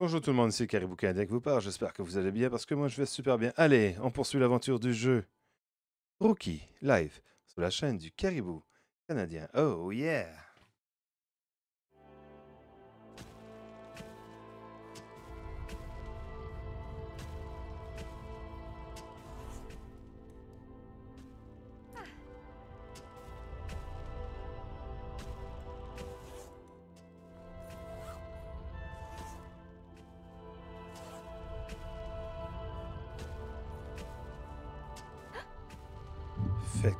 Bonjour tout le monde, c'est Caribou Canadien qui vous parle. J'espère que vous allez bien parce que moi je vais super bien. Allez, on poursuit l'aventure du jeu Rookie live sur la chaîne du Caribou Canadien. Oh yeah!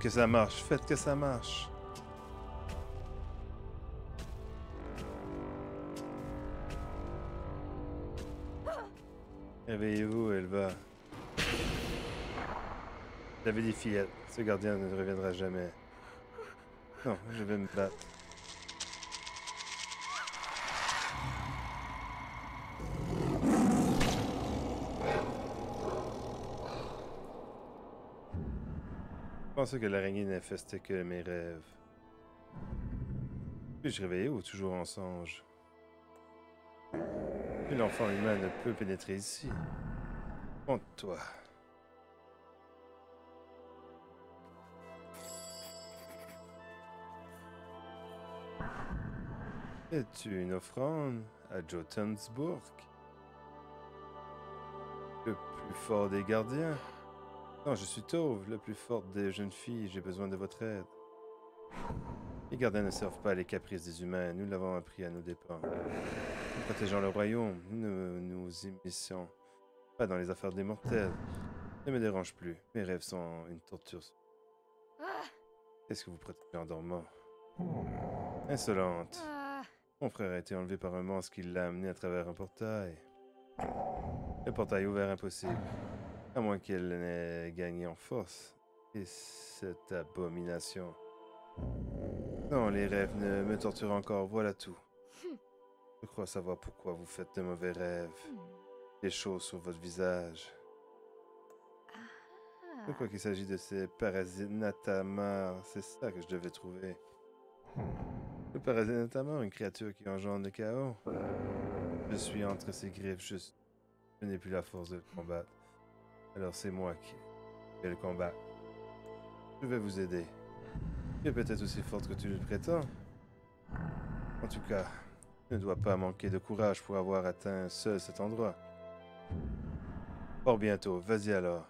Que ça marche, faites que ça marche. Réveillez-vous, elle va. J'avais des fillettes. Ce gardien ne reviendra jamais. Non, je vais me battre. Pensais que l'araignée n'infestait que mes rêves. Puis-je réveiller ou toujours en songe? Puis l'enfant humain ne peut pénétrer ici. Monte-toi. Es-tu une offrande à Jotunnsburg? Le plus fort des gardiens? Non, je suis Tauve, la plus forte des jeunes filles. J'ai besoin de votre aide. Les gardiens ne servent pas les caprices des humains. Nous l'avons appris à nos dépens. Nous protégeons le royaume. Nous ne nous immisçons pas dans les affaires des mortels. Ne me dérange plus. Mes rêves sont une torture. Qu'est-ce que vous protégez en dormant? Insolente. Mon frère a été enlevé par un monstre qui l'a amené à travers un portail. Le portail ouvert impossible. À moins qu'elle n'ait gagné en force. Et cette abomination. Non, les rêves ne me torturent encore, voilà tout. Je crois savoir pourquoi vous faites de mauvais rêves. Des choses sur votre visage. Je crois qu'il s'agit de ces parasites natamars. C'est ça que je devais trouver. Le parasite natamar, une créature qui engendre le chaos. Je suis entre ses griffes, je, je n'ai plus la force de le combattre. Alors c'est moi qui vais le combattre. Je vais vous aider. Tu es peut-être aussi forte que tu le prétends. En tout cas, tu ne dois pas manquer de courage pour avoir atteint seul cet endroit. Fort bientôt, vas-y alors.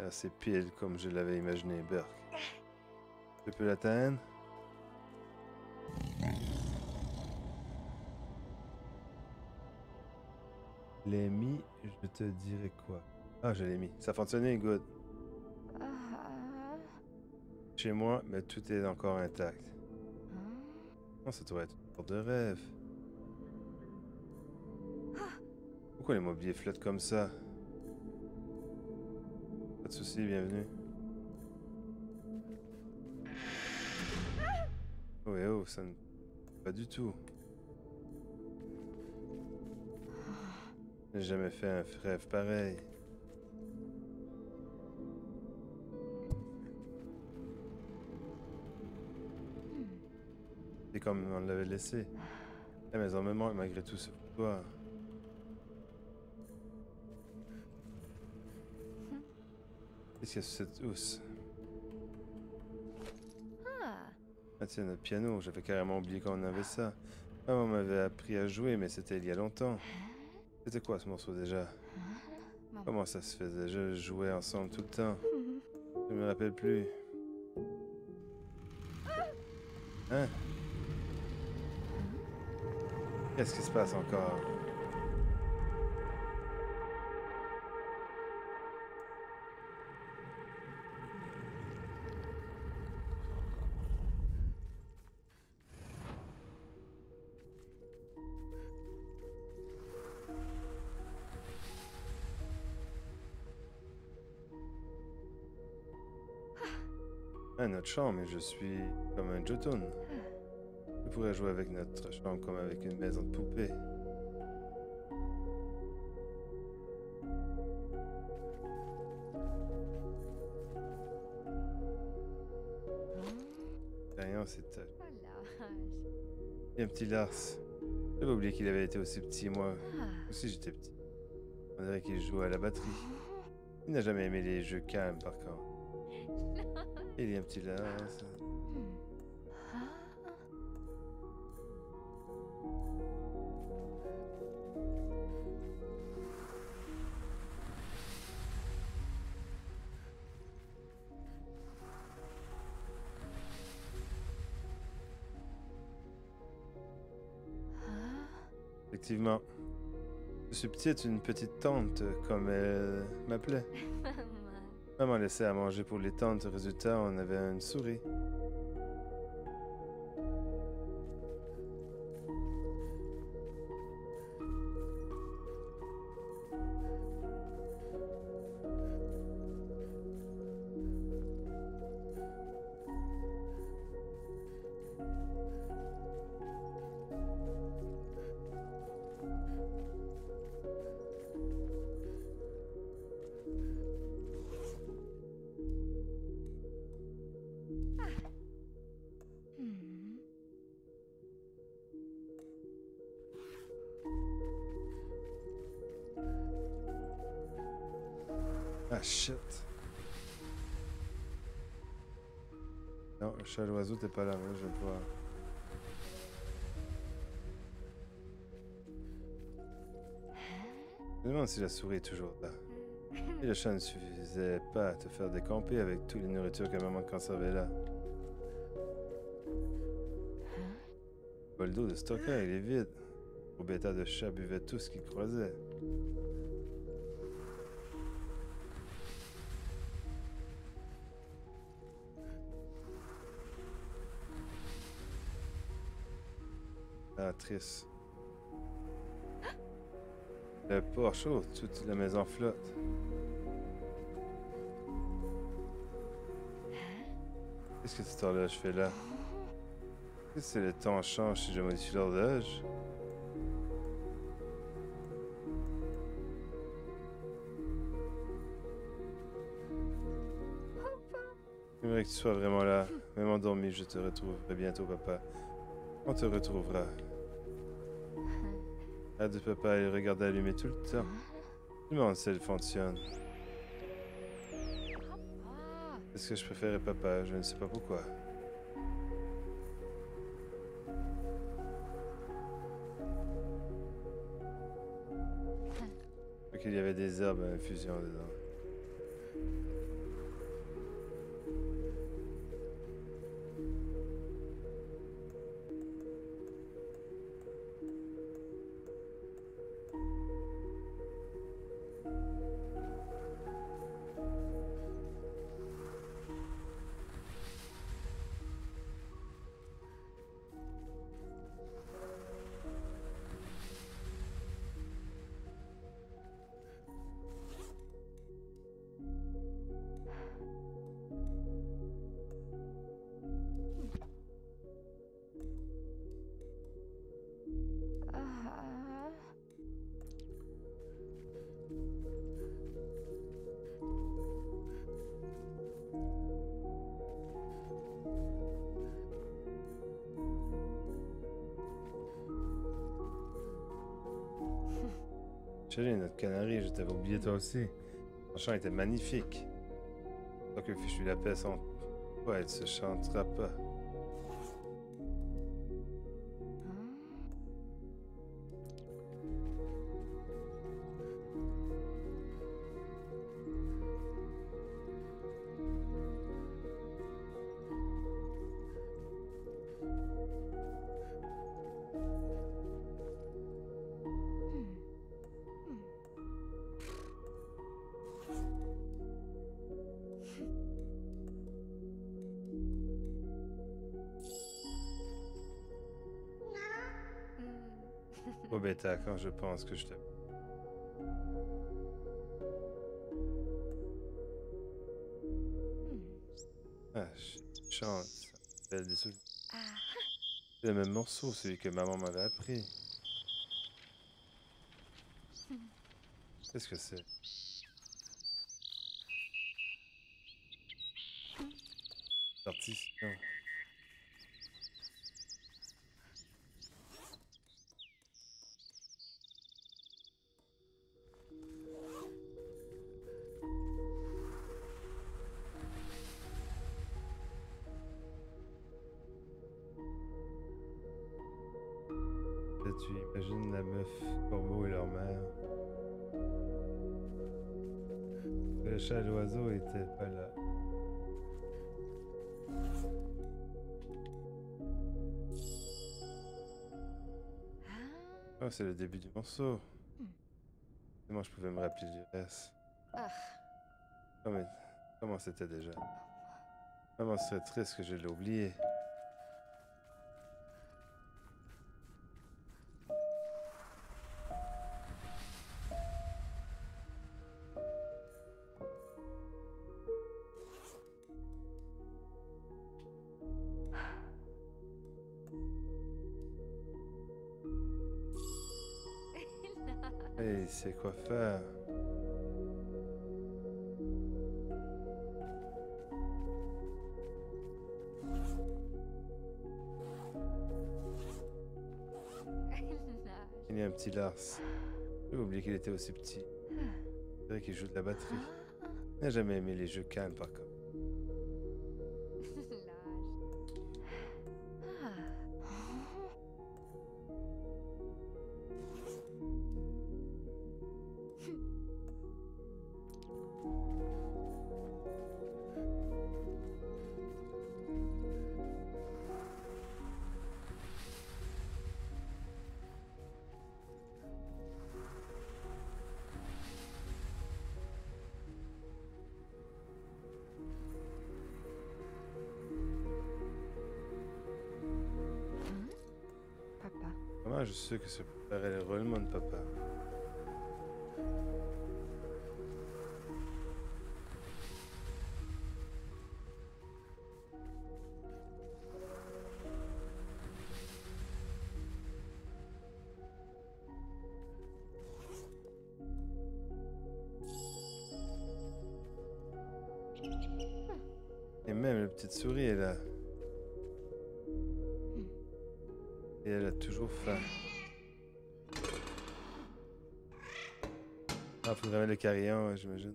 Ah, c'est pile comme je l'avais imaginé, Burke. Je peux l'atteindre? L'ai mis, je te dirai quoi. Ah, je l'ai mis. Ça fonctionnait, good. Chez moi, mais tout est encore intact. Oh, ça doit être une sorte de rêve. Pourquoi les mobiliers flottent comme ça? Pas de soucis, bienvenue. Eh oh, ça ne... Pas du tout. J'ai jamais fait un rêve pareil. C'est comme on l'avait laissé. La maison me manque malgré tout ce toi. Qu'est-ce qu'il y a sur cette housse? Tiens, notre piano, j'avais carrément oublié qu'on avait ça. Maman m'avait appris à jouer, mais c'était il y a longtemps. C'était quoi ce morceau déjà? Comment ça se faisait? Je jouais ensemble tout le temps. Je me rappelle plus. Hein? Qu'est-ce qui se passe encore? notre chambre et je suis comme un Jotun. Je pourrais jouer avec notre chambre comme avec une maison de poupée. Rien, c'est. Il y a un petit Lars. J'avais oublié qu'il avait été aussi petit, moi. Aussi, j'étais petit. On dirait qu'il joue à la batterie. Il n'a jamais aimé les jeux calmes, par contre. Il y a un petit. Ah. Effectivement. Ce petit est une petite tante, comme elle m'appelait. Maman. Laissait à manger pour les tantes. Résultat, on avait une souris. Chat l'oiseau, t'es pas là, mais je voir. Je me demande si la souris est toujours là. Et le chat ne suffisait pas à te faire décamper avec toutes les nourritures que maman conservait là. Le bol d'eau de stockage, il est vide. Au bêta de chat buvait tout ce qu'il croisait. Triste. Le pas chaud, toute la maison flotte? Qu'est-ce que cette horloge fait là? Qu'est-ce que le temps change si je modifie l'horloge? J'aimerais que tu sois vraiment là. Même endormi, je te retrouverai bientôt, papa. On te retrouvera. Ah, de papa, il regarde allumer tout le temps. Je me demande si elle fonctionne. Est-ce que je préférais papa? Je ne sais pas pourquoi. Ok, il y avait des herbes à infusion dedans. Chérie, notre canari, je t'avais oublié toi aussi. Ton chant était magnifique. Tant que fichu la paix sans toi, se chantera pas. Hmm. Bêta, quand je pense que je te... Hmm. Ah, je chante. souvenirs. Ah. C'est le même morceau, celui que maman m'avait appris. Qu'est-ce que c'est? Partition. Ah. C'est le début du morceau. Comment je pouvais me rappeler du reste Ah. Oh, mais comment c'était déjà? Comment serait triste que je l'ai oublié? Petit Lars. J'ai oublié qu'il était aussi petit. C'est vrai qu'il joue de la batterie. Il n'a jamais aimé les jeux calmes par contre. Que ce faudrait le carillon, j'imagine.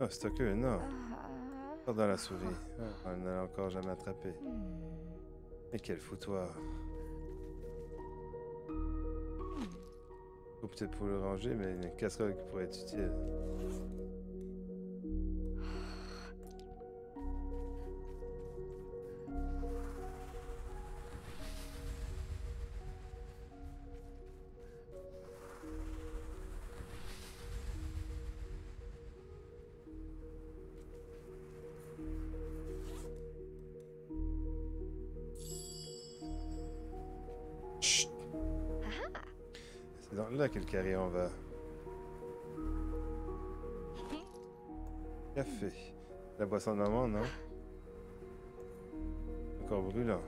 Oh, c'est ok, non. Dans la souris. Ah, on n'a encore jamais attrapé. Mais quel foutoir. Ou peut-être pour le ranger, mais une casserole qui pourrait être utile. Là que le carillon va. Café. La boisson de maman, non? Encore brûlant.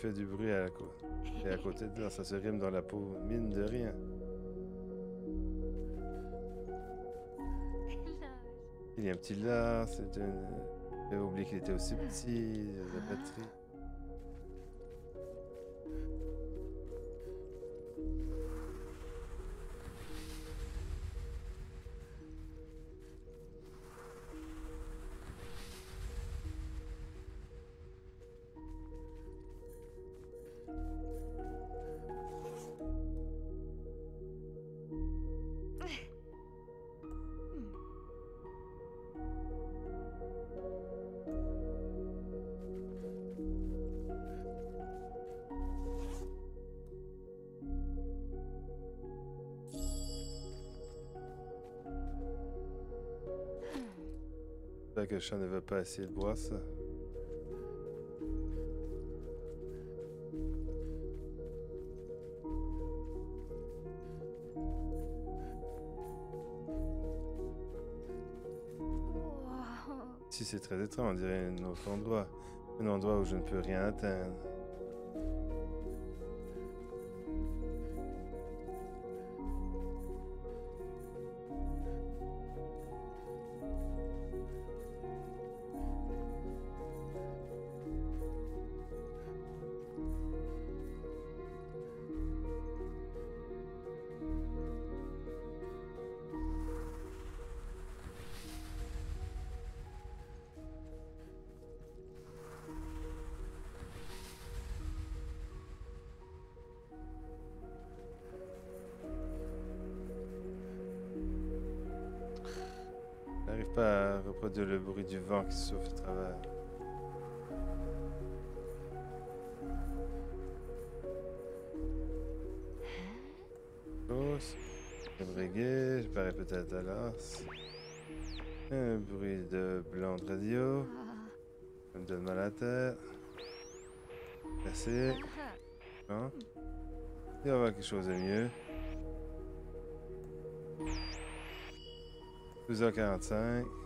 Fait du bruit à, la cô- et à côté de là, ça se rime dans la peau, mine de rien. Il y a un petit là, c'est un... J'avais oublié qu'il était aussi petit, la batterie. Chat ne veut pas essayer de boire ça. Si c'est très étrange, on dirait un autre endroit. Un endroit où je ne peux rien atteindre. Pas à reproduire le bruit du vent qui souffle à travers. Chose. Le briguet, je parais peut-être à l'as. Un bruit de blanc de radio. Ça me donne mal à la tête. Assez. Non? Il y quelque chose de mieux. 12h45.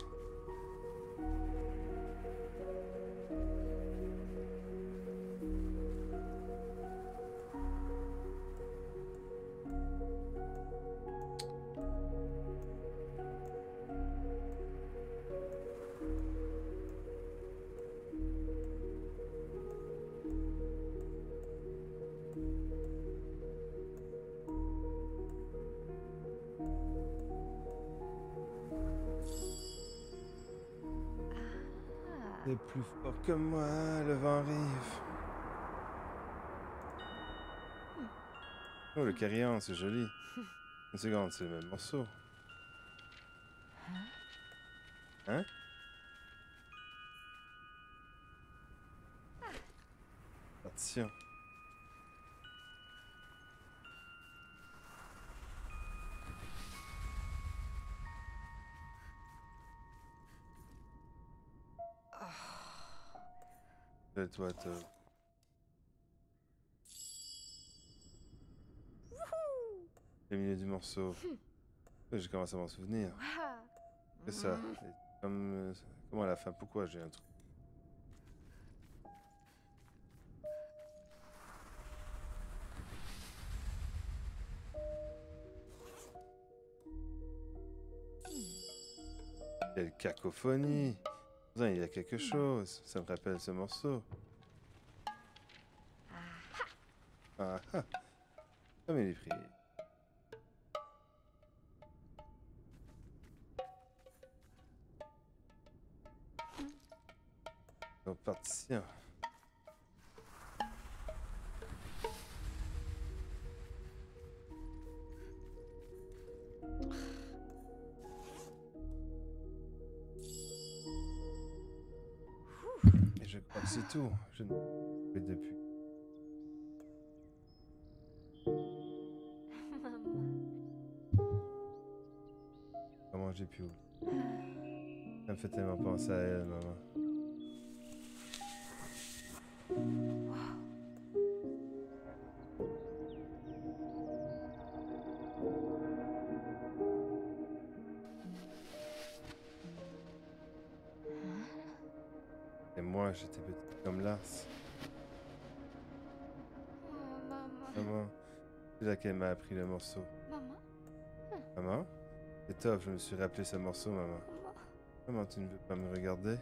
Que moi, le vent arrive. Oh, le carillon, c'est joli. Une seconde, c'est le même morceau. Toi. Le milieu du morceau. Ouais, Je commence à m'en souvenir. C'est ça. Et Comme, euh, comment à la fin Pourquoi j'ai un truc Quelle cacophonie il y a quelque chose. Ça me rappelle ce morceau. Ah ah Comme il est pris. Donc, partition. Je crois que c'est tout. Je ne sais depuis. Comment j'ai pu oublier Ça me fait tellement penser à elle, maman. Maman. Maman, c'est là qu'elle m'a appris le morceau. Maman? Maman? C'est top, je me suis rappelé ce morceau, maman. Maman, tu ne veux pas me regarder?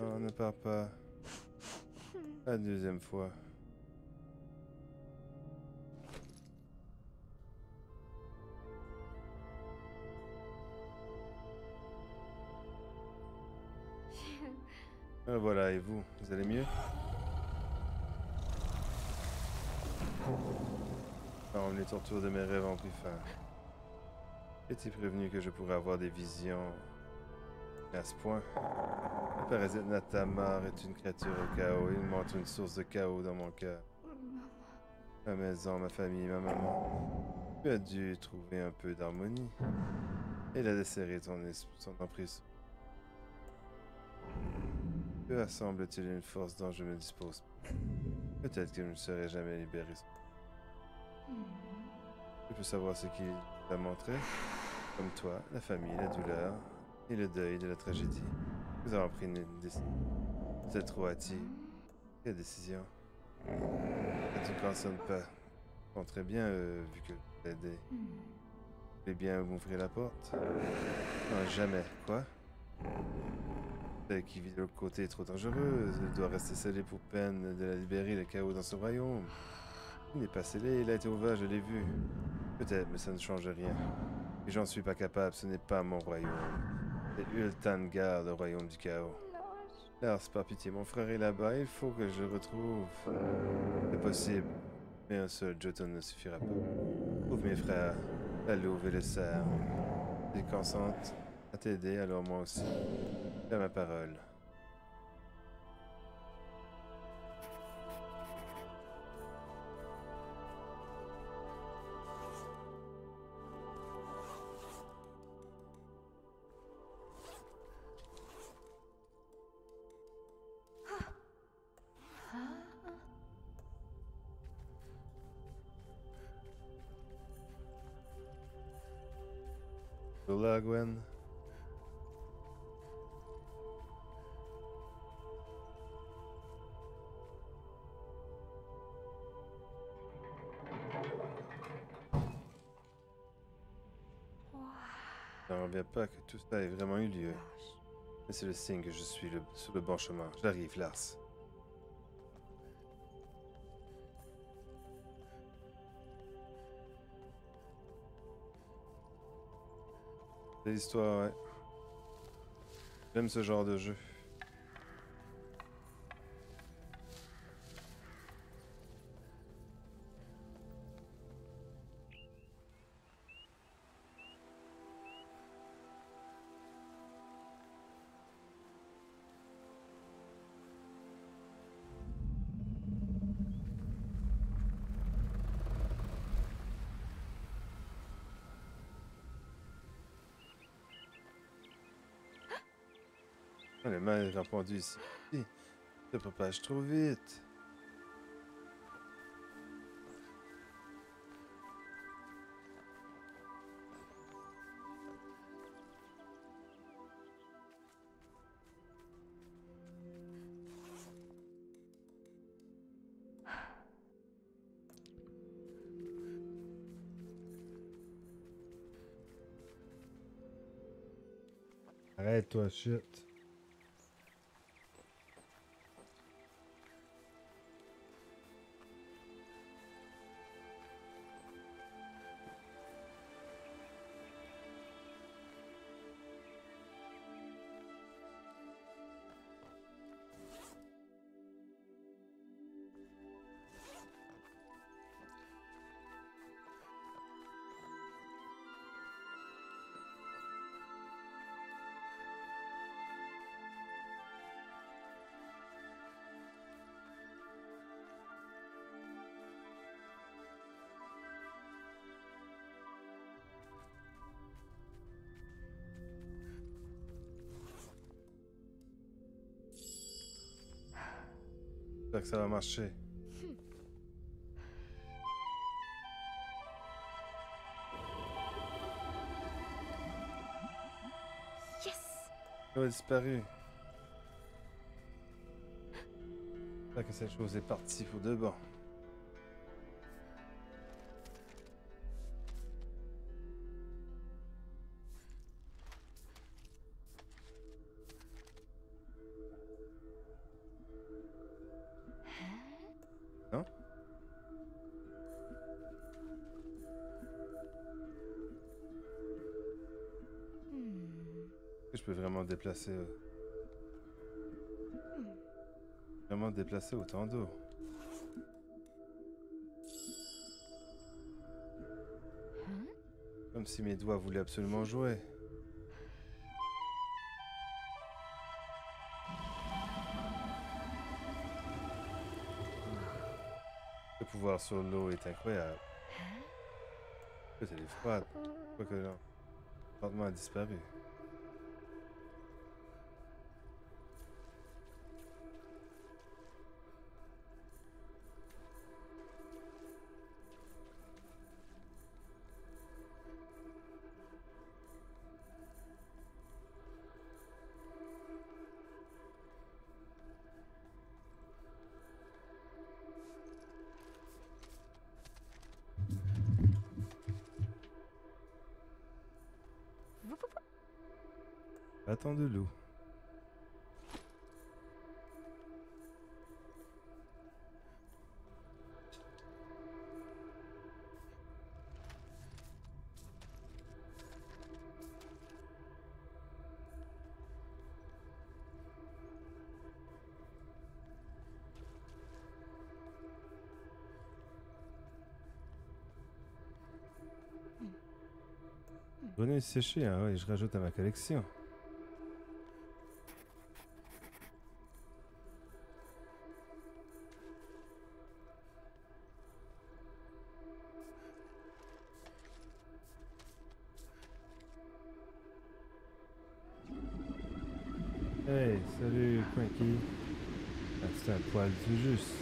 Oh, ne pars pas. La deuxième fois. Ah, voilà, et vous Vous allez mieux on est autour de mes rêves ont pris fin. Étais prévenu que je pourrais avoir des visions à ce point. Le parasite Natamar est une créature au chaos. Il montre une source de chaos dans mon cœur. Ma maison, ma famille, ma maman. Tu as dû trouver un peu d'harmonie. Il a desserré ton, son emprise. Que assemble-t-il une force dont je me dispose? Peut-être que je ne serai jamais libéré. Je peux savoir ce qu'il t'a montré? Comme toi, la famille, la douleur et le deuil de la tragédie. Nous avons pris une décision. Vous êtes trop hâtif. Quelle décision? Ça ne concerne pas. Bon, très bien, euh, vu que t'ai aidé. Vous voulez bien m'ouvrir la porte Non, jamais. Quoi? Celle qui vit de l'autre côté est trop dangereuse. Elle doit rester scellée pour peine de la libérer le chaos dans ce royaume. Il n'est pas scellé, il a été ouvert, je l'ai vu. Peut-être, mais ça ne change rien. Et j'en suis pas capable, ce n'est pas mon royaume. C'est Ultangar, le royaume du chaos. Lars, par pitié, mon frère est là-bas, il faut que je le retrouve. C'est possible. Mais un seul jeton ne suffira pas. Ouvre mes frères, la louve et le cerf. Ils consentent à t'aider, alors moi aussi. Fais ma parole. Là, Gwen. Pas que tout cela ait vraiment eu lieu. Mais c'est le signe que je suis le- sur le bon chemin. J'arrive, Lars. C'est l'histoire, ouais. J'aime ce genre de jeu. Mal répandu ici. Se propage trop vite. Arrête-toi, shit. J'espère que ça va marcher. Yes Il a disparu. J'espère que cette chose est partie pour de bon. Déplacer... Vraiment déplacer autant d'eau. Hein? Comme si mes doigts voulaient absolument jouer. Le pouvoir sur l'eau est incroyable. Peut-être elle est froide. Quoique non. Lentement a disparu. de loup. René séché, hein, ouais, je rajoute à ma collection. Poil tout juste.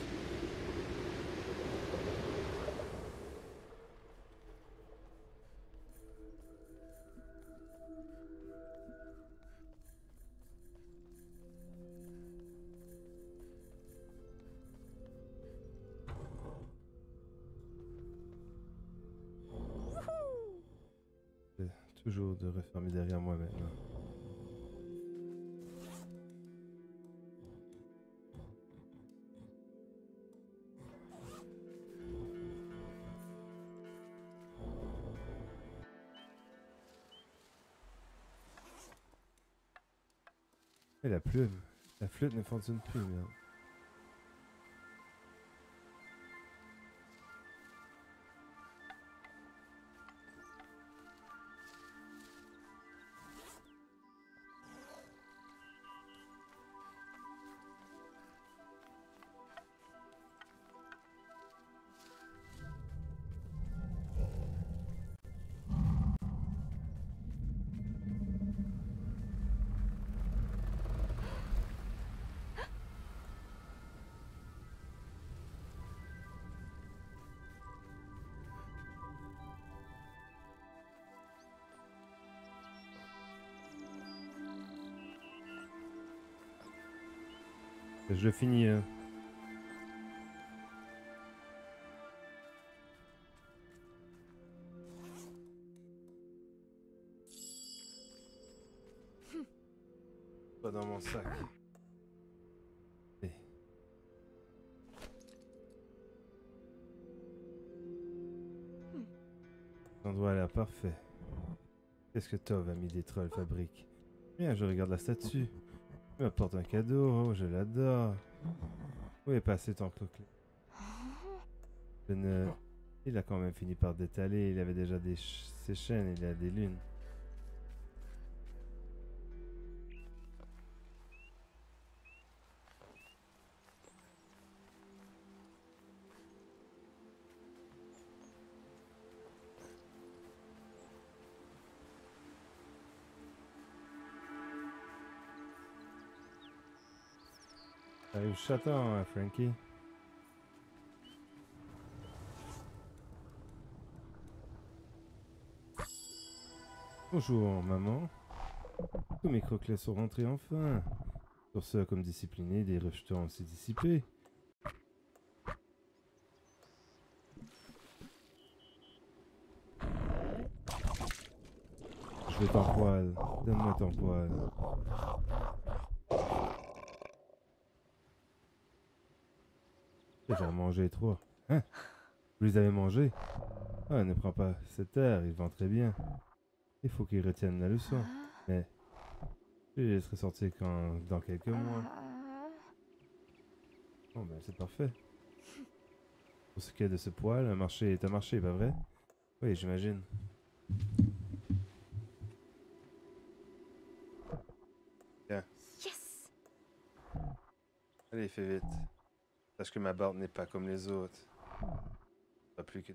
Toujours de refermer derrière moi maintenant. La plume. La flûte ne fonctionne plus, merde. Le finis. hein. Pas dans mon sac. L'endroit a l'air parfait. Qu'est-ce que Tov a mis des trolls fabrique Bien, je regarde la statue. Il m'apporte un cadeau, oh, je l'adore. Où est passé ton Je ne... Il a quand même fini par détaler, il avait déjà des ses chaînes, il a des lunes. Chaton, hein, Frankie. Bonjour, maman. Tous mes croquelets sont rentrés enfin. Sur ce, comme discipliné, des rejetons aussi dissipés. Je veux ton poil. Donne-moi ton poil. J'ai mangé trois. Hein? Vous les avez mangés Ah, ne prends pas cette air, ils vont très bien. Il faut qu'ils retiennent la leçon. Mais je les laisserai sortir quand, dans quelques mois. Bon, ben c'est parfait. Pour ce qui est de ce poil, un marché est un marché, pas vrai? Oui, j'imagine. Yes Allez, fais vite. Sache que ma barbe n'est pas comme les autres. Pas plus que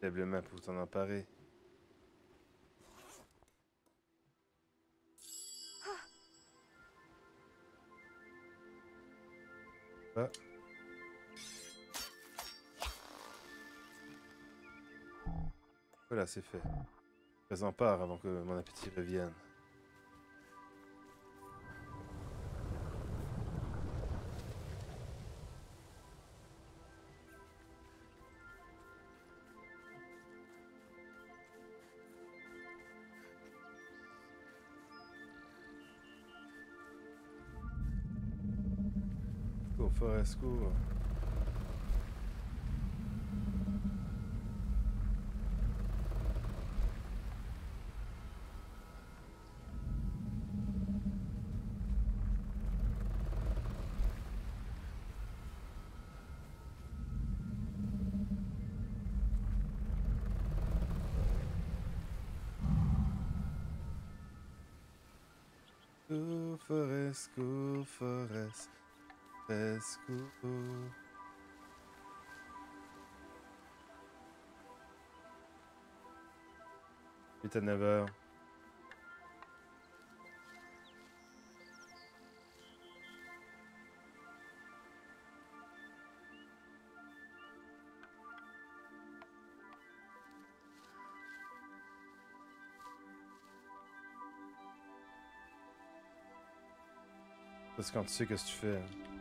faiblement pour t'en emparer. Ah. Voilà, c'est fait. Fais-en part avant que mon appétit revienne. school. School for us, school for us. Fresco. Est à 9h. Parce que quand tu sais qu'est-ce que tu fais.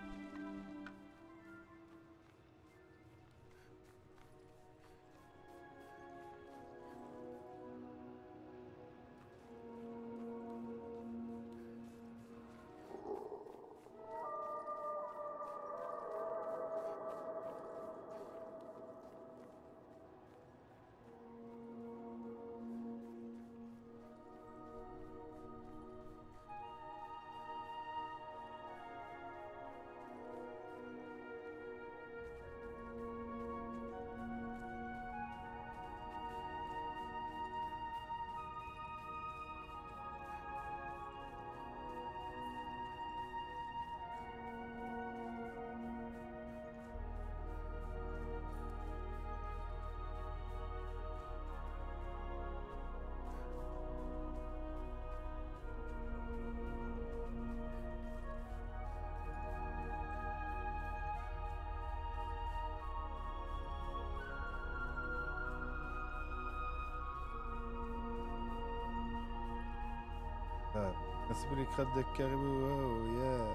Merci pour les crottes de caribou. Oh yeah.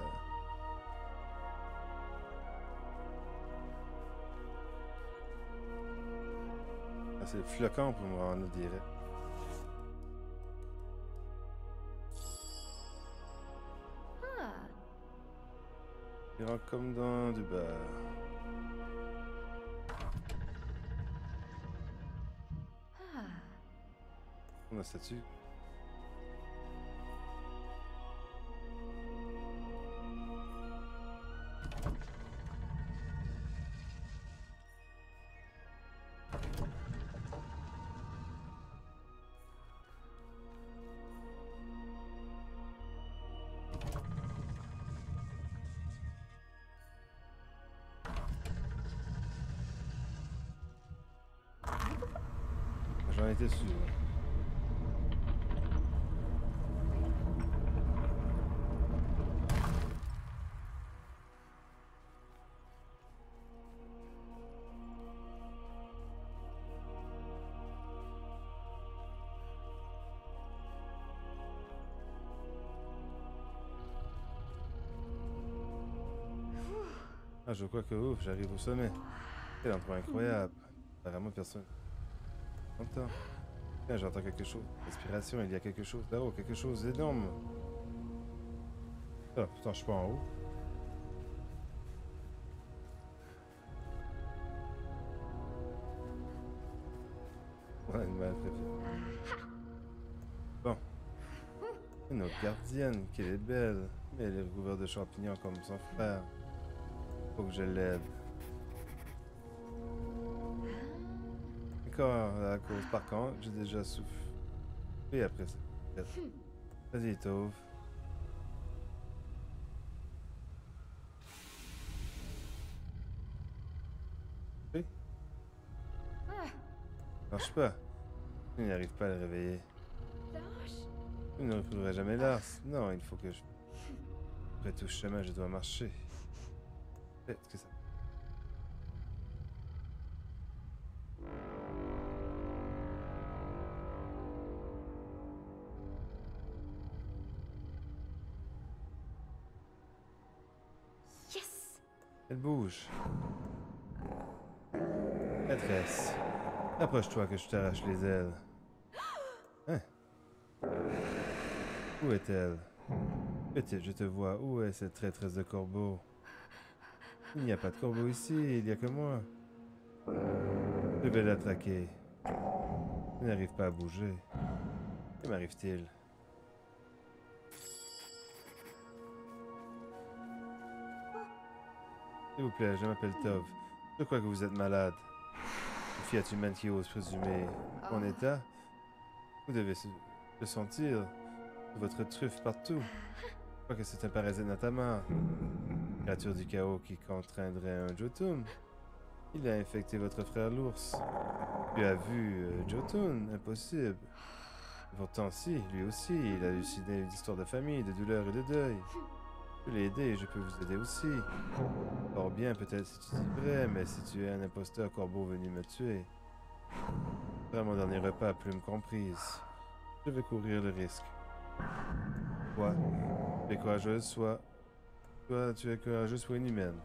Ah, c'est flocon pour moi, on dirait. Ah, Il rentre comme dans du beurre. ah. On a statue. Je crois que ouf, j'arrive au sommet. Quel endroit incroyable. Apparemment, personne. Tiens, j'entends quelque chose. Respiration, il y a quelque chose là-haut, quelque chose d'énorme. Ah, putain, je suis pas en haut. Ouais, mal préférée. Bon. Une autre gardienne, qu'elle est belle. Mais elle est recouverte de champignons comme son frère. Faut que je l'aide. Encore à cause. Par contre, j'ai déjà soufflé. Et après ça. Vas-y, Tauve. Oui? Marche pas. Je n'arrive pas à le réveiller. Je ne retrouverai jamais Lars. Non, il faut que je. Après tout chemin, je dois marcher. Peut-être que ça. Yes. Elle bouge. Maîtresse, approche-toi que je t'arrache les ailes. Hein? Où est-elle? Petite, je te vois. Où est cette traîtresse de corbeau? Il n'y a pas de corbeau ici, il n'y a que moi. Je vais la traquer. Je n'arrive pas à bouger. Que m'arrive-t-il? S'il vous plaît, je m'appelle Tov. Je crois que vous êtes malade. Une fillette humaine qui ose présumer mon état. Vous devez le sentir. Votre truffe partout. crois que c'est un parasite Natama. Créature du chaos qui contraindrait un Jotun. Il a infecté votre frère l'ours. Tu as vu euh, Jotun Impossible. Pourtant, si, lui aussi, il a halluciné une histoire de famille, de douleur et de deuil. Je peux l'aider et je peux vous aider aussi. Fort bien, peut-être si tu dis vrai, mais si tu es un imposteur corbeau venu me tuer. Après mon dernier repas, plume comprise. Je vais courir le risque. Quoi? Tu es courageuse, soit. Toi, tu es courageuse, soit inhumaine.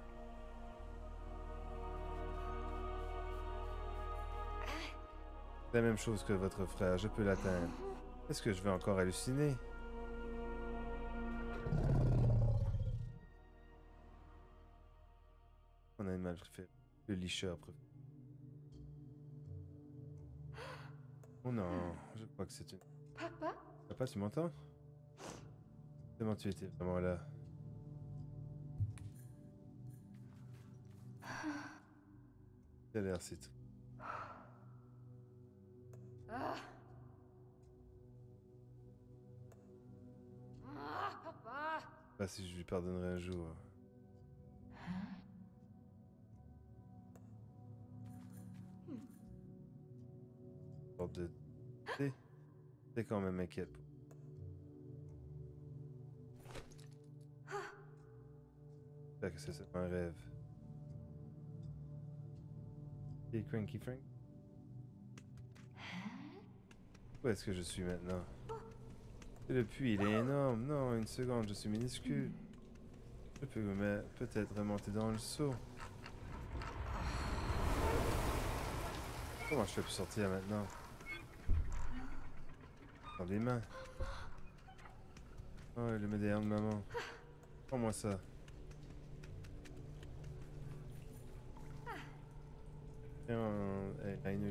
C'est la même chose que votre frère, je peux l'atteindre. Est-ce que je vais encore halluciner? Mon animal préféré, le licheur préféré. Oh non, je crois que c'est une... Papa? Papa, tu m'entends? Comment tu étais vraiment là? As l'air triste. Ah! Ah, papa! Pas si je lui pardonnerai un jour. Sorte de... C'est- C'est quand même inquiète. J'espère que c'est un rêve. Et Cranky Frank? Où est-ce que je suis maintenant? C'est le puits, il est énorme. Non, une seconde, je suis minuscule. Je peux peut-être remonter dans le seau. Comment je pour sortir maintenant? Dans des mains. Oh, le médaillon de maman. Prends-moi ça.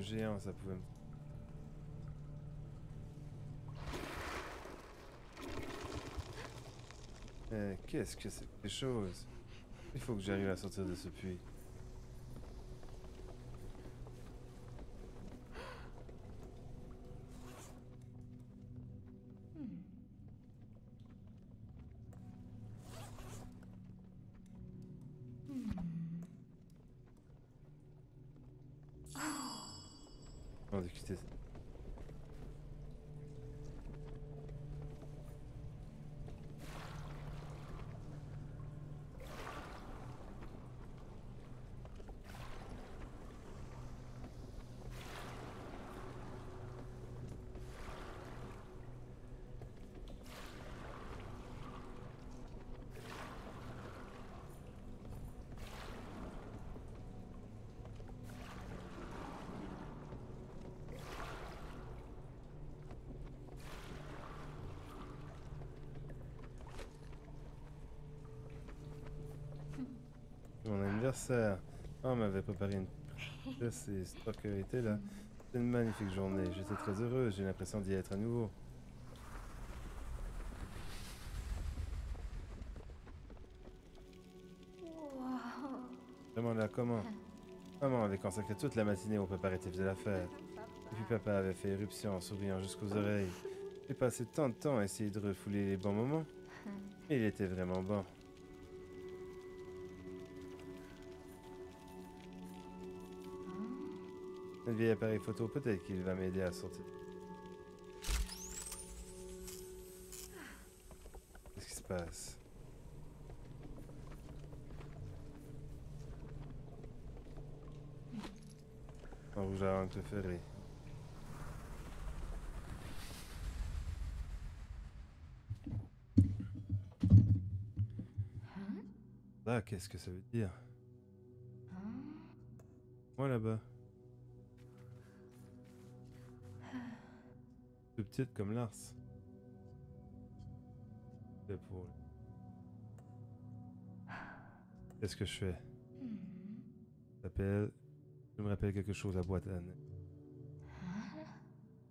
Une géante, ça pouvait me... Euh, Qu'est-ce que c'est que ces choses? Il faut que j'arrive à sortir de ce puits. Anniversaire. Oh, on m'avait préparé une princesse et Stock était là. C'est une magnifique journée. J'étais très heureuse. J'ai l'impression d'y être à nouveau. Vraiment là, comment Maman avait consacré toute la matinée aux préparatifs de la fête. Et puis papa avait fait éruption en souriant jusqu'aux oreilles. J'ai passé tant de temps à essayer de refouler les bons moments. Et il était vraiment bon. Un vieil appareil photo, peut-être qu'il va m'aider à sortir. Qu'est-ce qui se passe? Mon rouge à lèvres préféré. Ah, qu'est-ce que ça veut dire? Moi là-bas. Petite comme Lars. C'est pour. Qu'est-ce que je fais? Ça s'appelle. Je me rappelle quelque chose à boîte à Anne.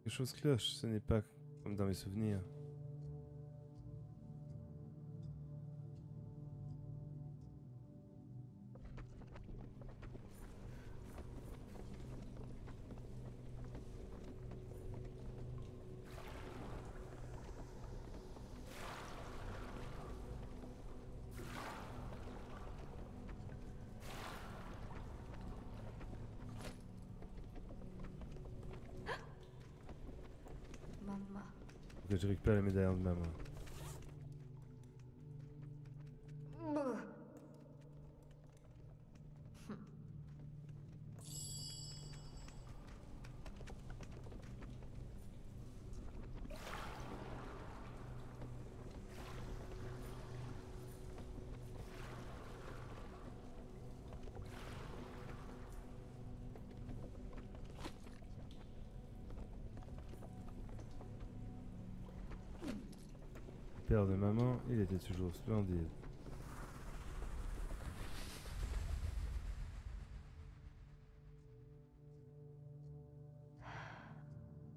Quelque chose cloche, ce n'est pas comme dans mes souvenirs. Faut que je récupère le il était toujours splendide.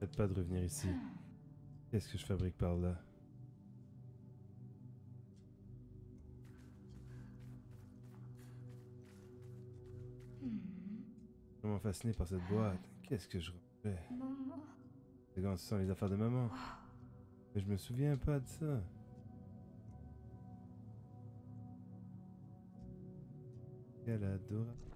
Faites pas de revenir ici. Qu'est-ce que je fabrique par là? Vraiment fasciné par cette boîte. Qu'est-ce que je refais? C'est quand ce sont les affaires de maman. Mais je me souviens pas de ça. Quelle adorable.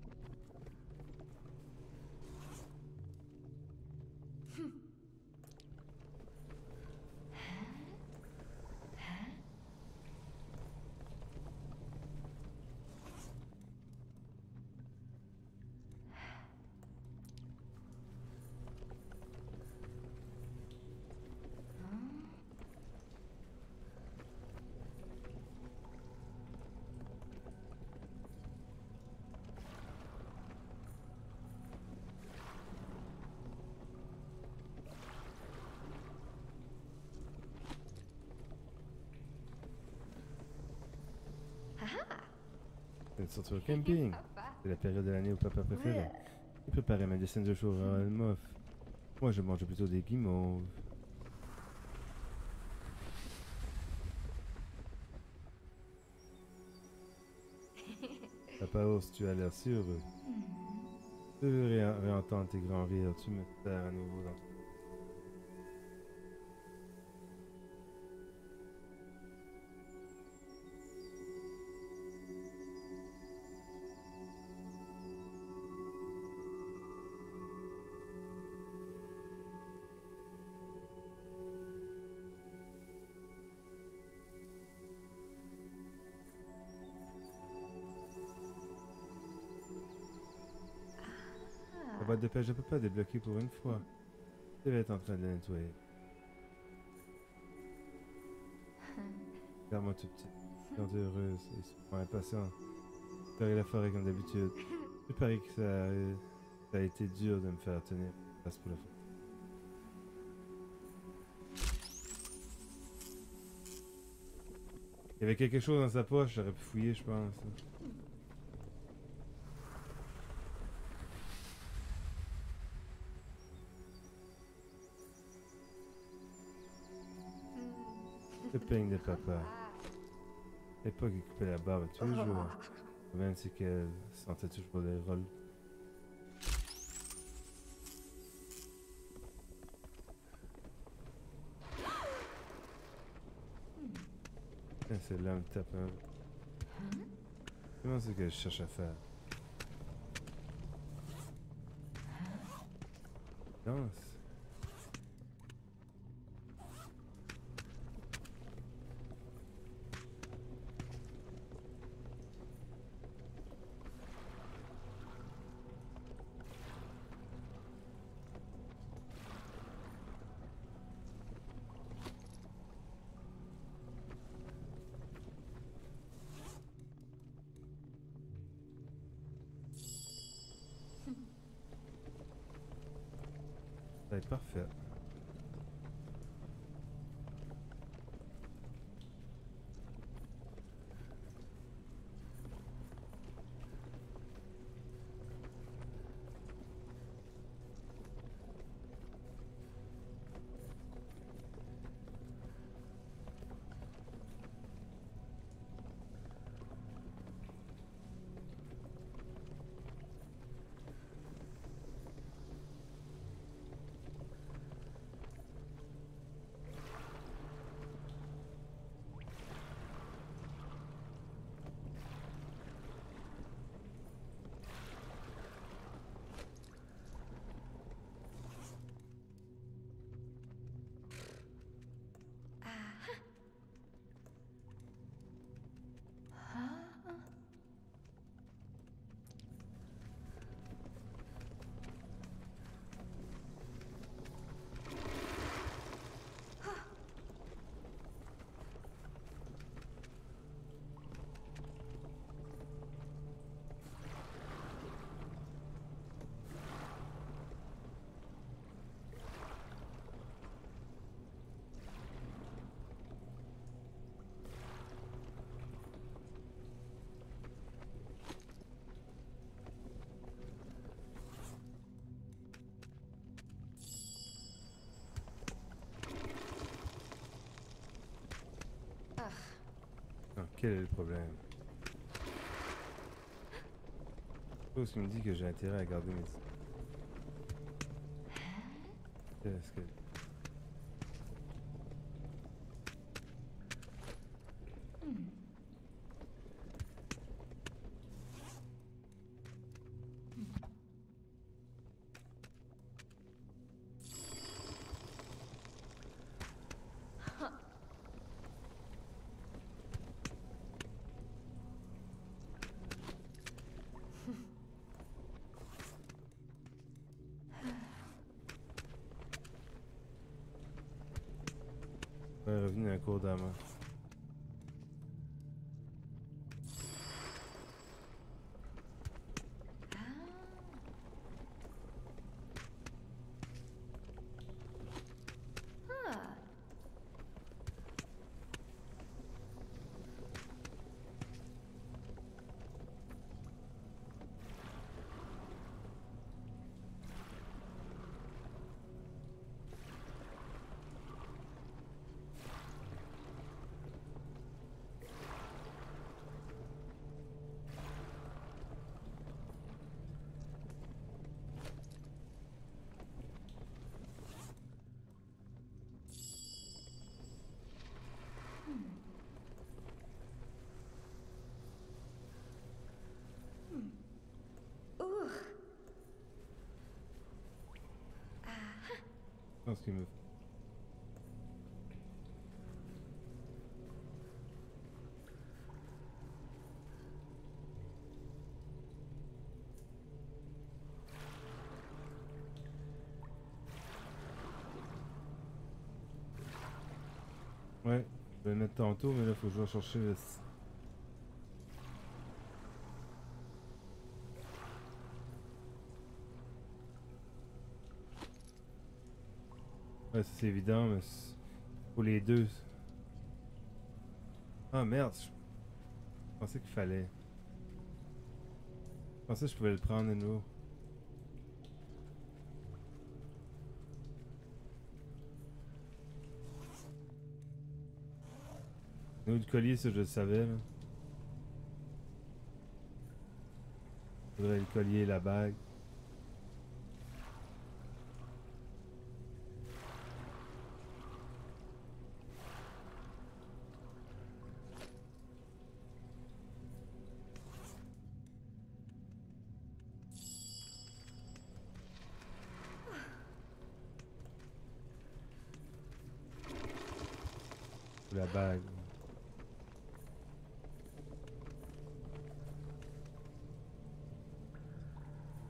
Sortie au camping. C'est la période de l'année où papa préfère. Il préparait ma descente de jour à Almof. Moi, je mange plutôt des guimauves. Papa Ours, tu as l'air si heureux. Je veux ré- réentendre tes grands rires. Tu me perds à nouveau dans De papa est débloquée pour une fois. Je vais être en train de la nettoyer. Regarde-moi tout petit. Heureuse et souvent impatiente. Faire la forêt comme d'habitude. Je parie que ça a, été dur de me faire tenir pour la. Il y avait quelque chose dans sa poche, j'aurais pu fouiller, je pense. Peigne de papa. Et pas coupait la barbe tous les jours. Même c'est qu'elle sentait toujours les rôles. C'est là me tape un. Comment c'est que je cherche à faire? Danse. Quel est le problème Chose qui me dit que j'ai intérêt à garder mes... Qu'est-ce que... Ouais, Pense qu'il me... Ouais, je vais mettre tantôt, mais là faut que je vais chercher le... c'est évident, mais pour les deux. Ah merde, je pensais qu'il fallait. Je pensais que je pouvais le prendre de nouveau. Un autre collier, ça je le savais. Là. Faudrait le collier et la bague.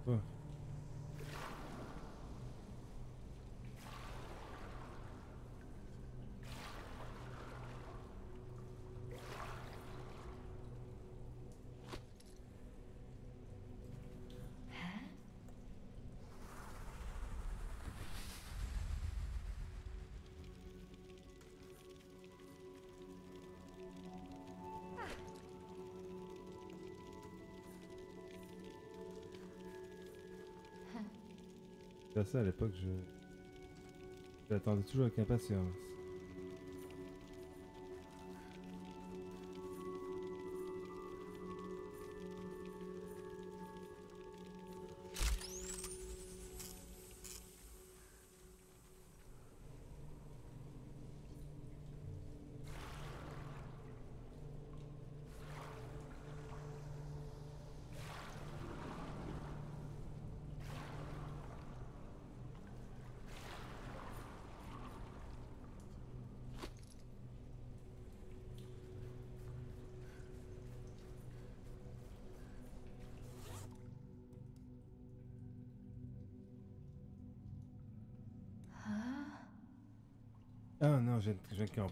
Oh. Ça à l'époque, je. J'attendais toujours avec impatience. Non, je viens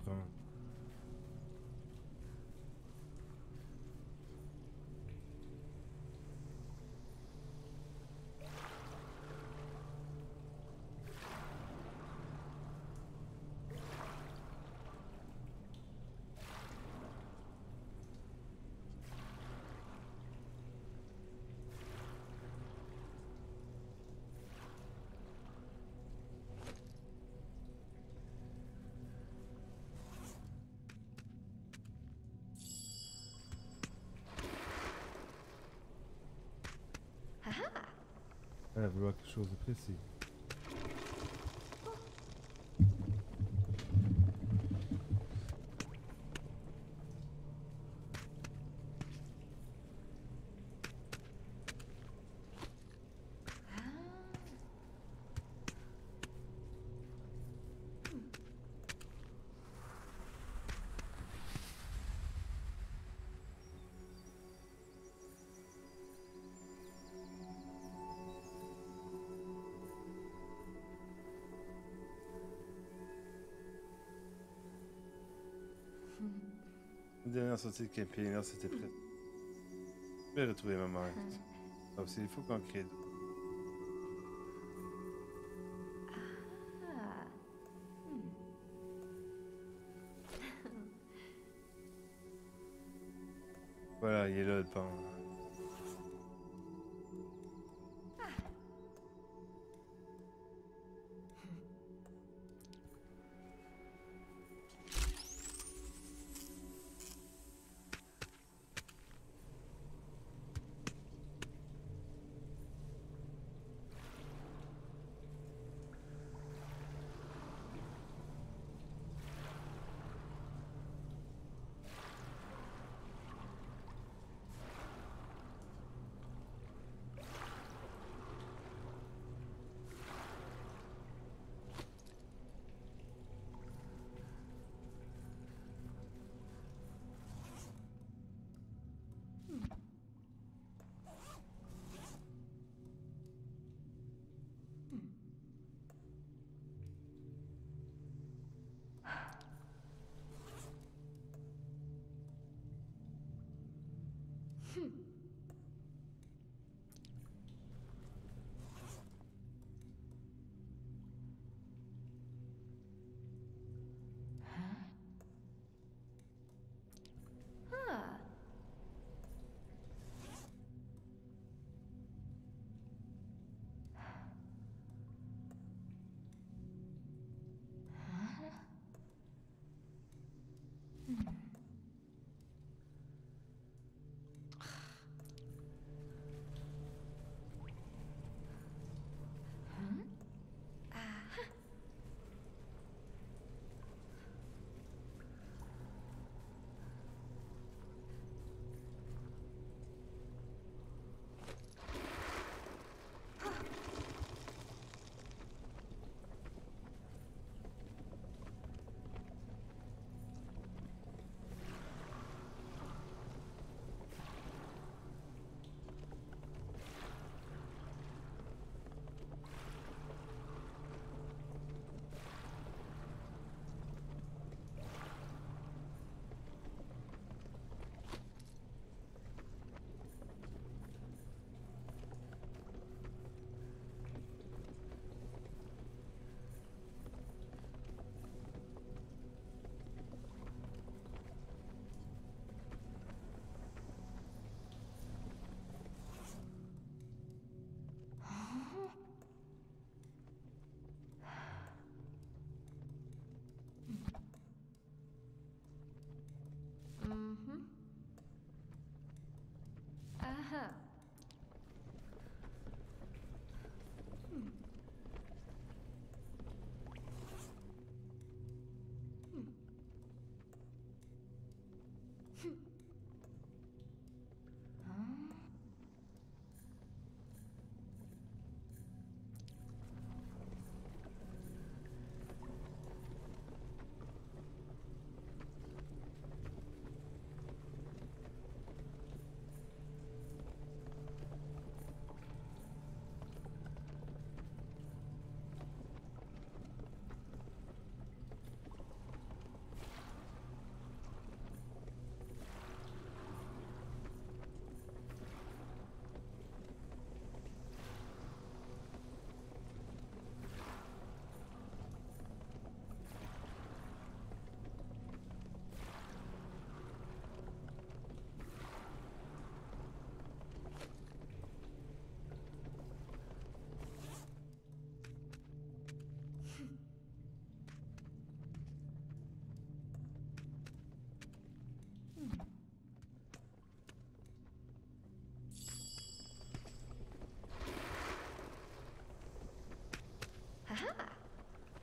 chose de. La dernière sortie de camping, c'était prêt. Je vais retrouver ma marque. Ah, aussi, il faut qu'on crée. Ah. Voilà, il est là le pan.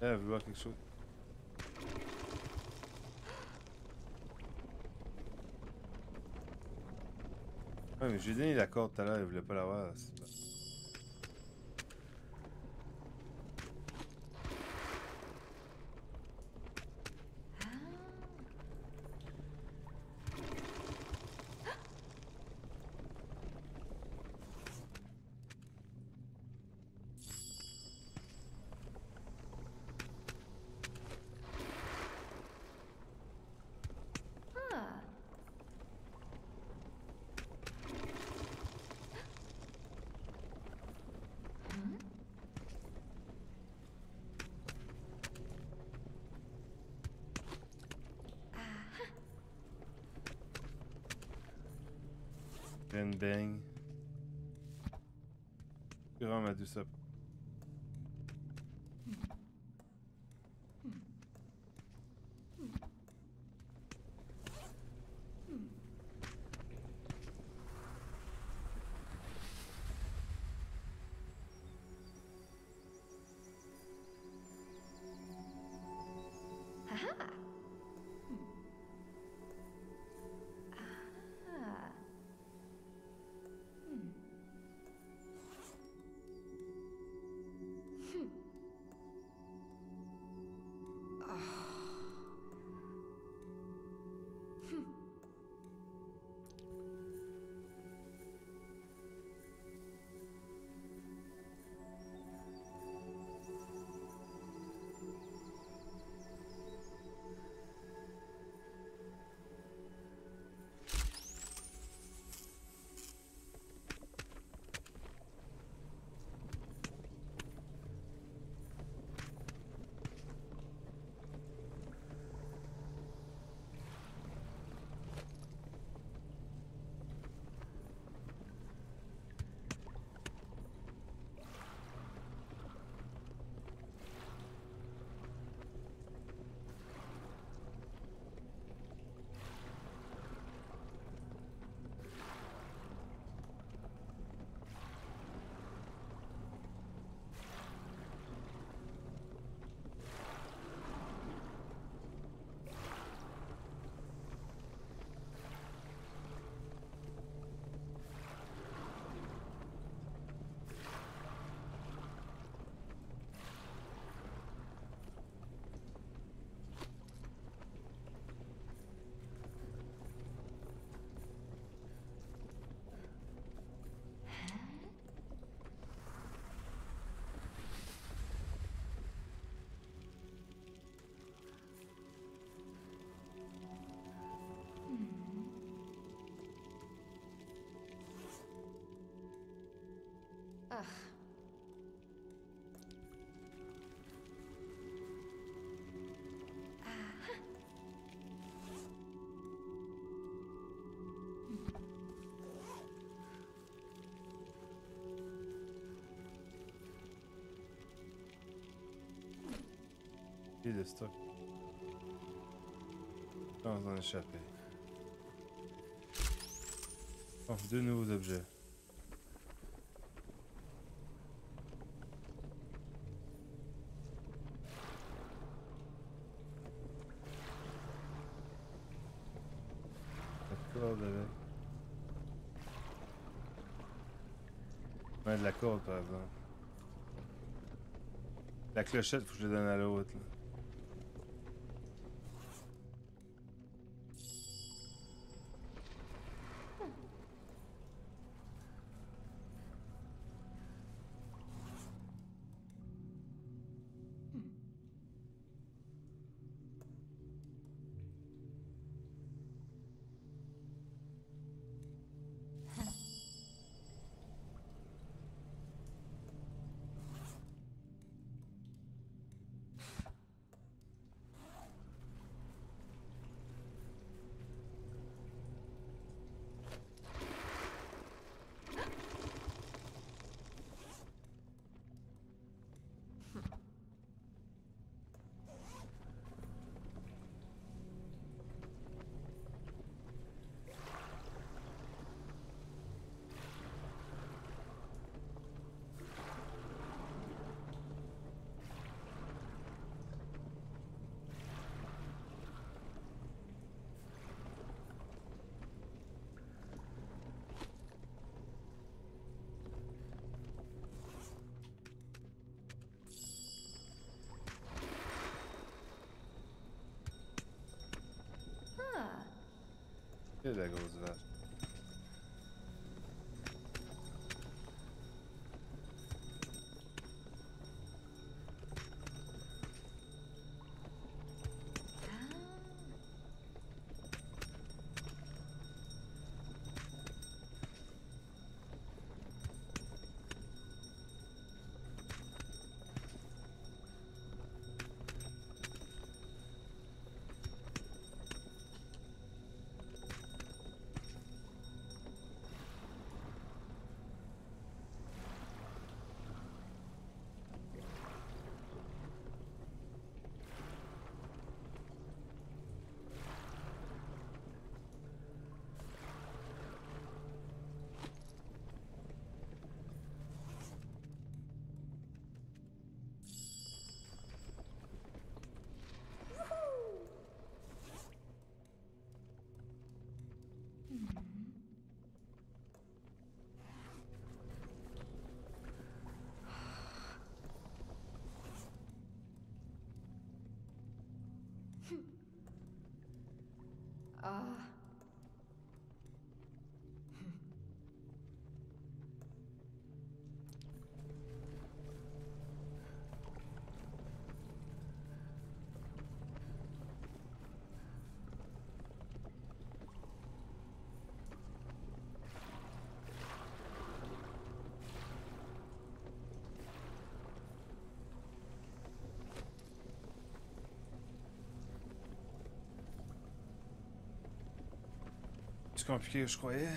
Elle veut voir quelque chose. Ouais, mais j'ai donné la corde tout à l'heure, elle voulait pas l'avoir. c'est pas- Ah. Hmm? Graine bang. Ça. Ugh. Ah. Et de stock. Sans en échapper. Oh, deux nouveaux objets. La corde avec. Ouais, de la La clochette, faut que je la donne à l'autre. Et la grosse 啊。Compliqué que je croyais.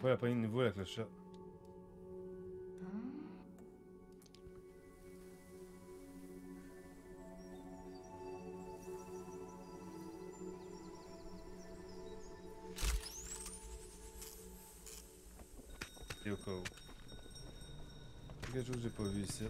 Pas la poigner de nouveau le chat. Et au quelque chose que j'ai pas vu ici.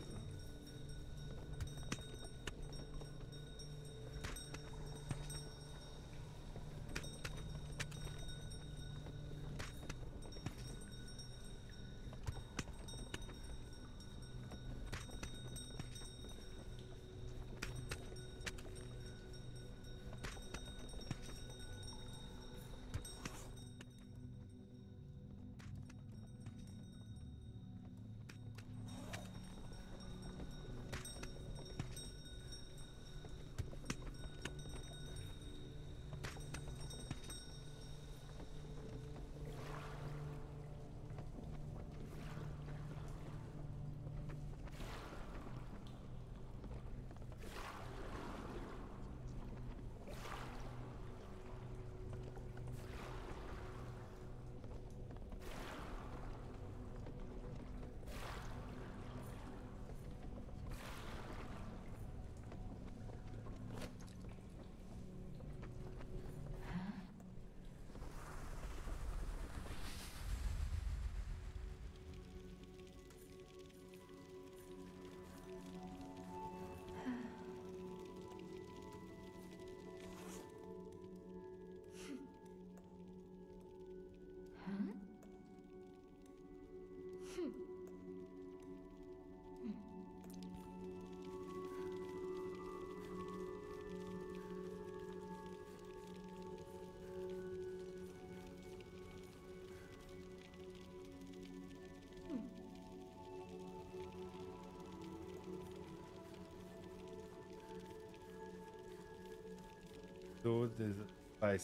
Des pailles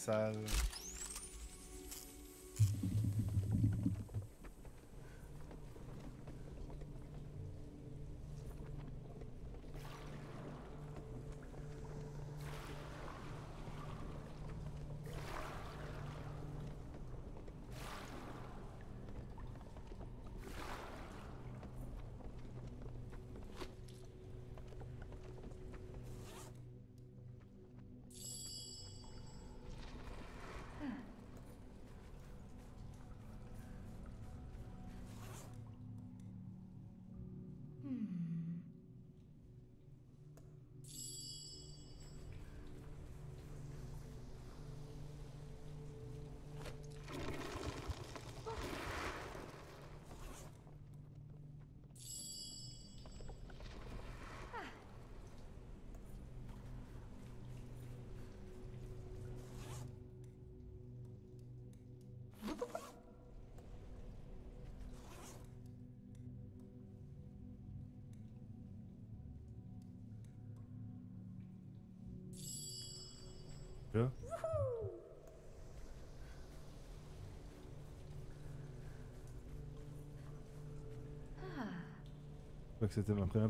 crois que c'était ma première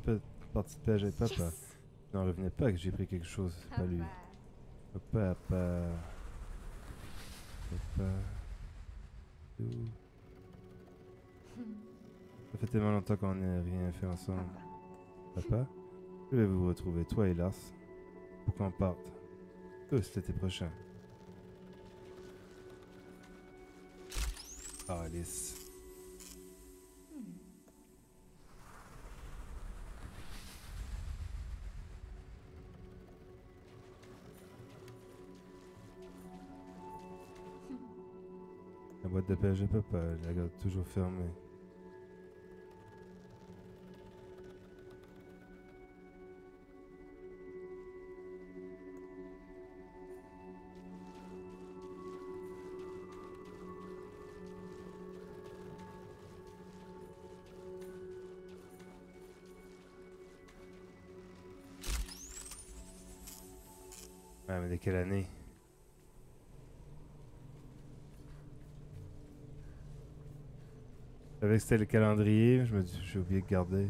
partie de PG avec papa. Yes. Je n'en revenais pas que j'ai pris quelque chose, c'est pas lui. Papa, papa. Bah. Ça fait tellement longtemps qu'on n'a rien fait ensemble. Papa, je vais vous retrouver, toi et Lars, pour qu'on parte. Tous l'été prochain. Ah, Alice. La boîte de pêche de papa, je la garde toujours fermée. Ouais, mais de quelle année? Que c'était le calendrier, je me dis, j'ai oublié de garder.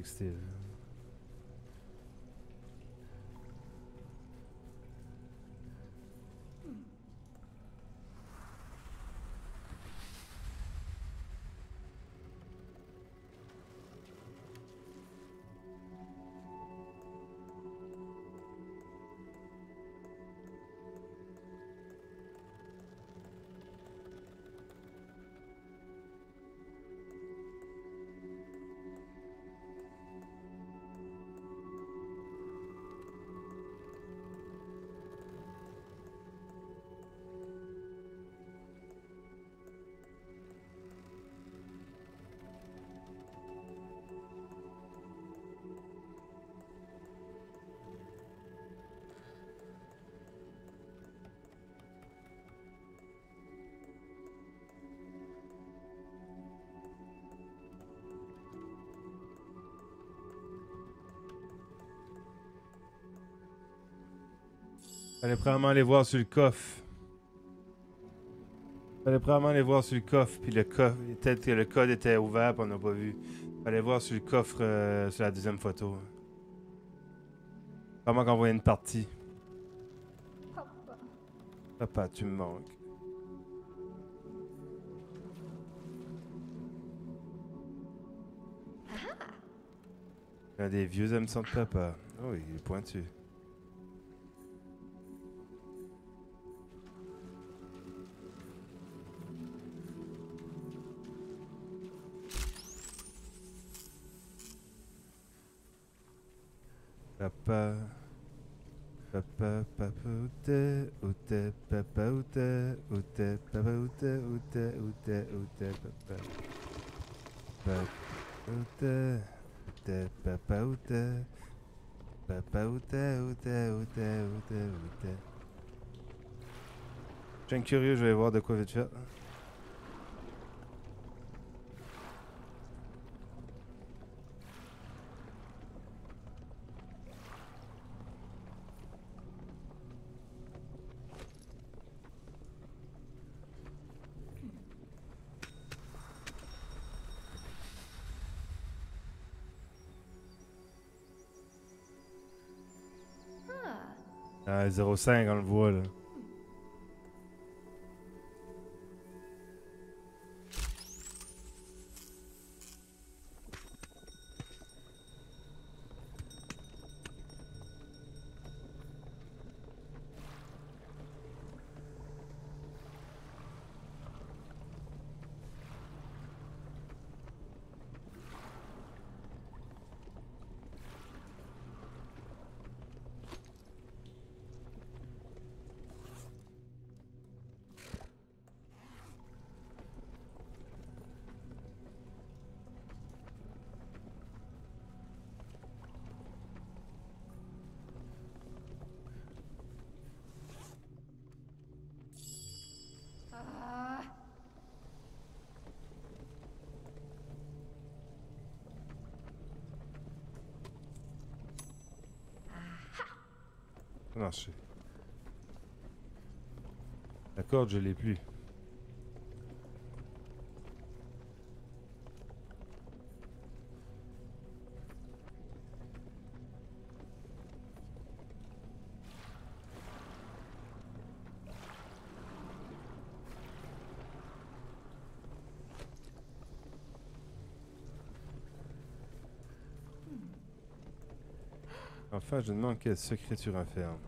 1960s. Fallait probablement aller voir sur le coffre. Fallait probablement aller voir sur le coffre, puis le coffre, peut-être que le code était ouvert, puis on n'a pas vu. Fallait voir sur le coffre euh, sur la deuxième photo. Comment qu'on voyait une partie? Papa. Papa, tu me manques. Un des vieux hameçons de papa. Oh, il est pointu. Papa. Papa, papa. Je suis curieux, je vais voir de quoi vite fait. 05, on le voit là. A marché. La corde, je l'ai plus. Enfin, je demande quel secret tu renfermes.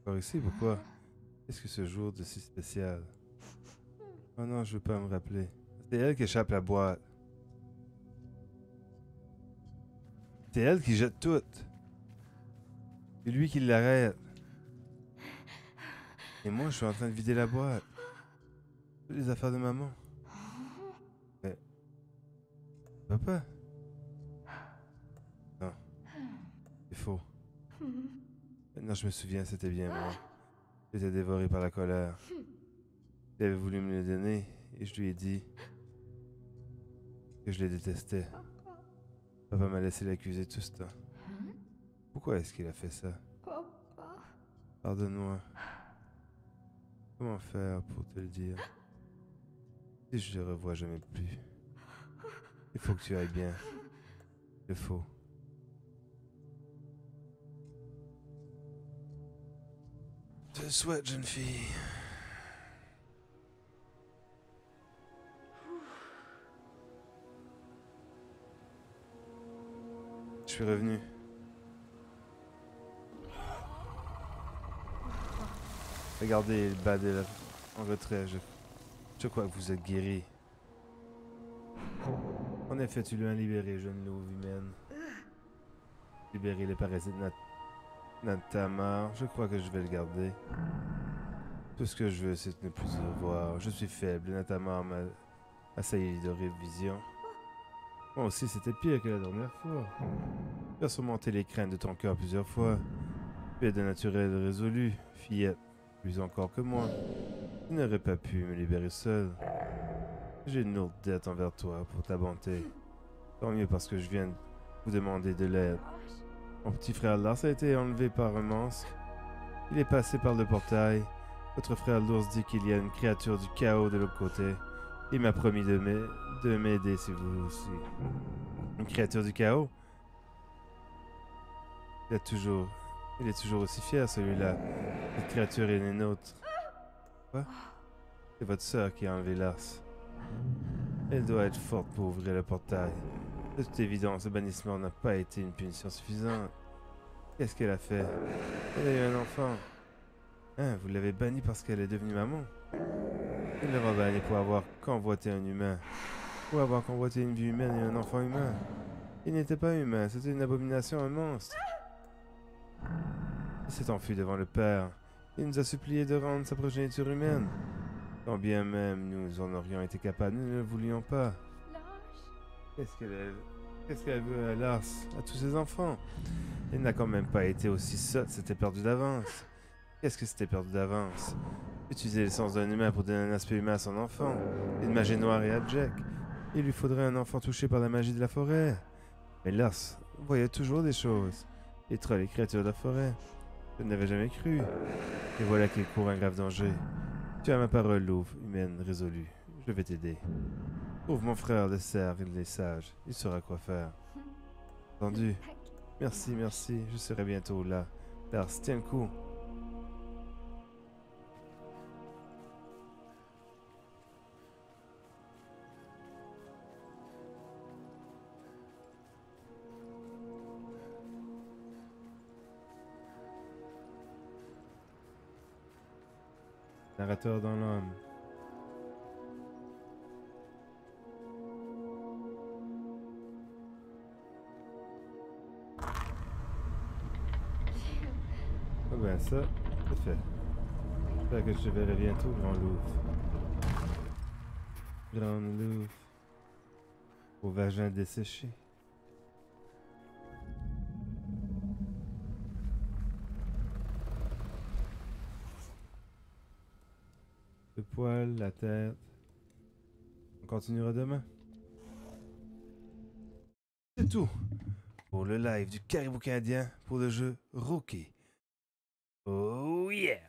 Encore ici, pourquoi? Qu'est-ce que ce jour de si spécial? Oh non, je veux pas me rappeler. C'est elle qui échappe la boîte. C'est elle qui jette tout. C'est lui qui l'arrête. Et moi, je suis en train de vider la boîte. Les affaires de maman. Mais... Papa Non. C'est faux. Maintenant, je me souviens, c'était bien moi. J'étais dévoré par la colère. Il avait voulu me le donner et je lui ai dit que je les détestais. Papa m'a laissé l'accuser tout ce temps. Pourquoi est-ce qu'il a fait ça? Pardonne-moi. Comment faire pour te le dire? Si je le revois jamais plus. Il faut que tu ailles bien. Il faut. Je te souhaite, jeune fille. Je suis revenu. Regardez le bas de la... en retrait. Je... je crois que vous êtes guéri? En effet, tu l'as libéré, jeune louve humaine. Libérer les parasites nat... Natamar. Je crois que je vais le garder. Tout ce que je veux, c'est ne plus le revoir. Je suis faible. Natamar m'a assailli d'horribles visions. Moi aussi, c'était pire que la dernière fois. Tu as surmonté les craintes de ton cœur plusieurs fois. Tu es de naturel résolu, fillette plus encore que moi. Tu n'aurais pas pu me libérer seul. J'ai une lourde dette envers toi pour ta bonté. Tant mieux parce que je viens vous demander de l'aide. Mon petit frère Lars a été enlevé par un monstre. Il est passé par le portail. Votre frère l'ours dit qu'il y a une créature du chaos de l'autre côté. Il m'a promis de m'a- de m'aider si vous aussi. Une créature du chaos? Il est toujours... Il est toujours aussi fier, celui-là. Cette créature est une nôtre. C'est votre sœur qui a enlevé Lars. Elle doit être forte pour ouvrir le portail. De toute évidence, le bannissement n'a pas été une punition suffisante. Qu'est-ce qu'elle a fait? Elle a eu un enfant. Hein, vous l'avez banni parce qu'elle est devenue maman Il l'a banni pour avoir convoité un humain. Pour avoir convoité une vie humaine et un enfant humain. Il n'était pas humain, c'était une abomination, un monstre. Il s'est enfui devant le Père. Il nous a supplié de rendre sa progéniture humaine. Quand bien même nous en aurions été capables, nous ne le voulions pas. Qu'est-ce qu'elle Qu'est-ce qu'elle veut à Lars, à tous ses enfants? Elle n'a quand même pas été aussi sotte, c'était perdu d'avance. Qu'est-ce que c'était perdu d'avance? Utiliser l'essence d'un humain pour donner un aspect humain à son enfant. Une magie noire et abjecte. Il lui faudrait un enfant touché par la magie de la forêt. Mais Lars voyait toujours des choses. Les trolls et créatures de la forêt. Je n'avais jamais cru. Et voilà qu'il court un grave danger. Tu as ma parole, louve, humaine, résolue. Je vais t'aider. Trouve mon frère, le cerf, il est sage. Il saura quoi faire. Entendu Merci, merci. Je serai bientôt là. Lars, tiens le coup. Narrateur dans l'homme. Ah ben ça, c'est fait. J'espère que je te verrai bientôt, Grand Louvre. Grand Louvre. Au vagin desséché. La tête. On continuera demain. C'est tout pour le live du Caribou Canadien pour le jeu Rookie. Oh yeah!